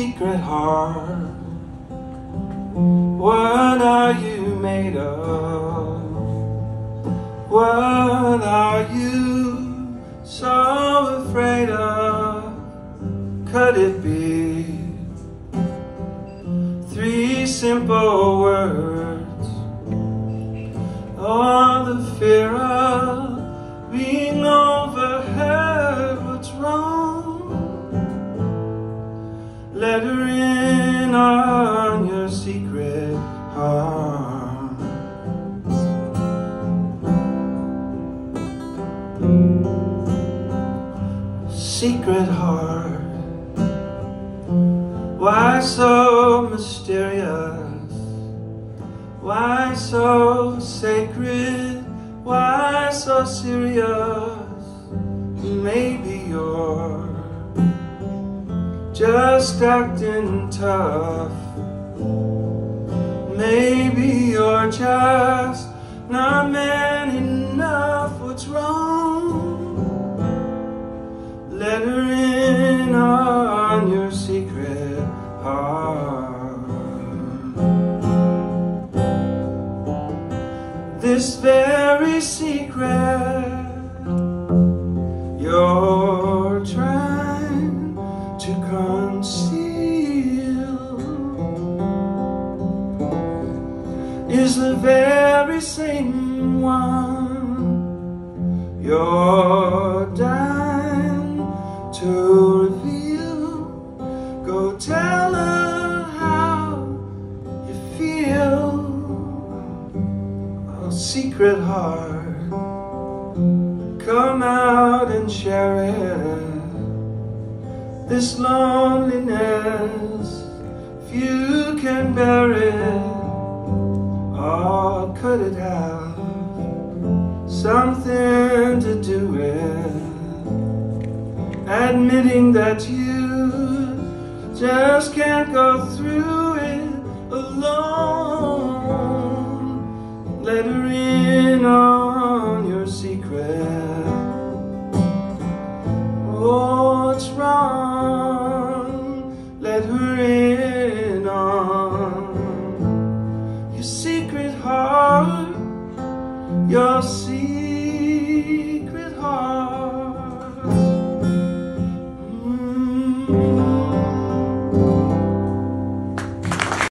secret heart. What are you made of? What are you so afraid of? Could it be three simple words? Let in on your secret heart. Secret heart. Why so mysterious? Why so sacred? Why so serious? Maybe you're just acting tough. Maybe you're just not man enough. What's wrong? Let her in on your secret heart. This very secret you're is the very same one you're dying to reveal. Go tell her how you feel. Oh, secret heart, come out and share it. This loneliness, if you can bear it, it have something to do with admitting that you just can't go through it alone? Let her in on your secret. What's wrong? your sea.